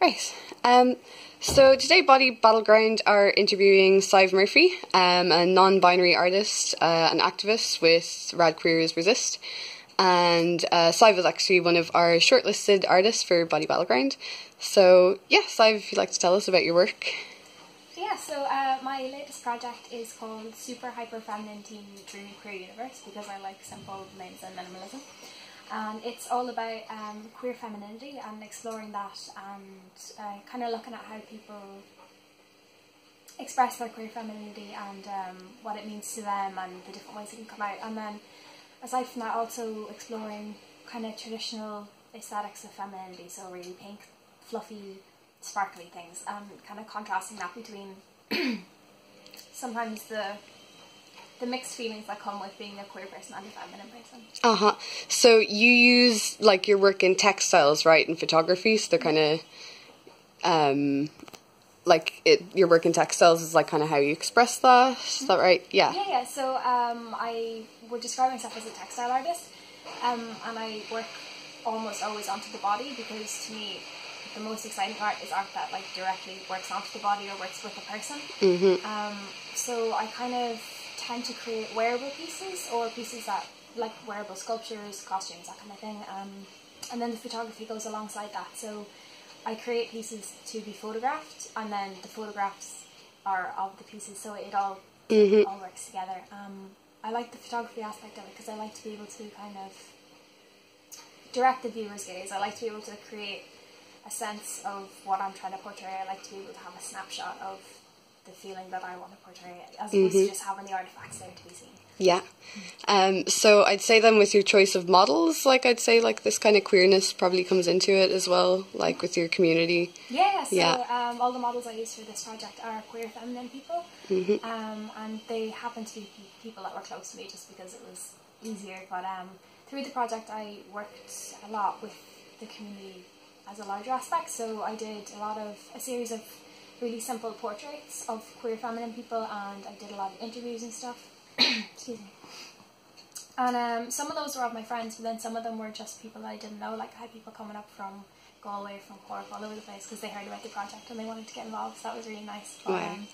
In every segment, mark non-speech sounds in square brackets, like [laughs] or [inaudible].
Right. Um, so today, Body Battleground are interviewing Sadhbh Murphy, um, a non-binary artist, uh, an activist with Rad Queers Resist, and uh, Sadhbh was actually one of our shortlisted artists for Body Battleground. So yeah, Sadhbh, if you'd like to tell us about your work. Yeah, so uh, my latest project is called Super Hyper Feminine Teen Dream Queer Universe because I like simple names and minimalism. And it's all about um, queer femininity and exploring that and uh, kind of looking at how people express their queer femininity and um, what it means to them and the different ways it can come out. And then aside from that, also exploring kind of traditional aesthetics of femininity, so really pink, fluffy, sparkly things, and kind of contrasting that between [clears throat] sometimes the the mixed feelings that come with being a queer person and a feminine person. Uh huh. So you use like your work in textiles, right, and photography. So they're kind of, um, like it. Your work in textiles is like kind of how you express that. Is that right? Yeah. Yeah, yeah. So um, I would describe myself as a textile artist, um, and I work almost always onto the body because to me the most exciting art is art that like directly works onto the body or works with the person. Mm-hmm. Um, so I kind of tend to create wearable pieces or pieces that like wearable sculptures, costumes, that kind of thing. Um, and then the photography goes alongside that. So I create pieces to be photographed, and then the photographs are of the pieces, so it all Mm-hmm. all works together. Um, I like the photography aspect of it because I like to be able to kind of direct the viewer's gaze. I like to be able to create a sense of what I'm trying to portray. I like to be able to have a snapshot of the feeling that I want to portray, as opposed to just having the artifacts there to be seen. Yeah. Um, so I'd say then with your choice of models, like I'd say like this kind of queerness probably comes into it as well, like with your community. Yeah, so Yeah. Um, all the models I use for this project are queer feminine people, Mm-hmm. um, and they happen to be people that were close to me just because it was easier. But um, through the project, I worked a lot with the community as a larger aspect. So I did a lot of a series of really simple portraits of queer feminine people, and I did a lot of interviews and stuff. [clears throat] Excuse me. And um, some of those were of my friends, but then some of them were just people that I didn't know. Like I had people coming up from Galway, from Cork, all over the place because they heard about the project and they wanted to get involved. So that was really nice. But, Wow. um,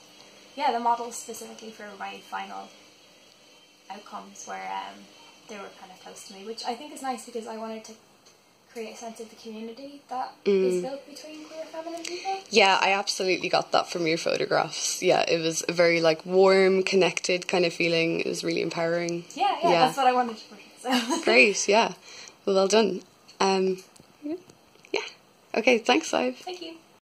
yeah, the models specifically for my final outcomes were um, they were kind of close to me, which I think is nice because I wanted to create a sense of the community that is built between queer feminine people. Yeah, I absolutely got that from your photographs. Yeah, it was a very like warm, connected kind of feeling. It was really empowering. Yeah, yeah, Yeah. that's what I wanted to portray. So. [laughs] Great, yeah. Well, well done. Um, yeah. Okay, thanks, Ive. Thank you.